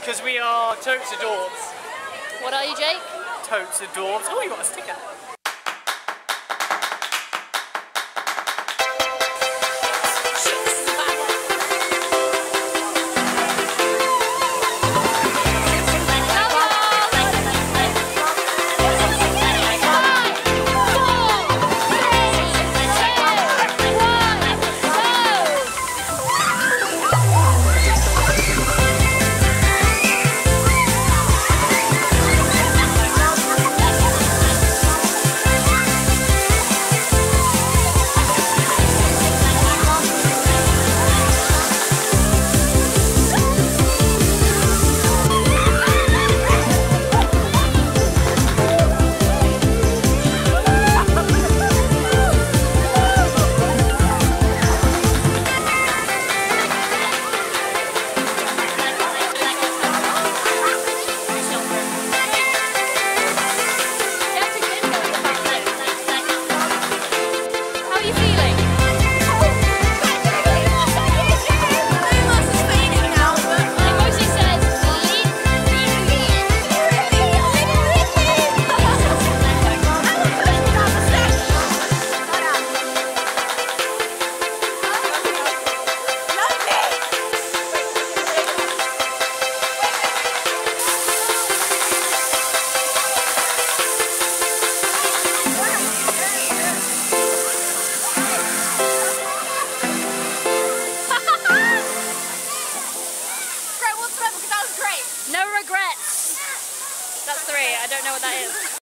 Because we are totes adorbs. What are you, Jake? Totes adorbs. Oh, you got a sticker. I don't know what that is.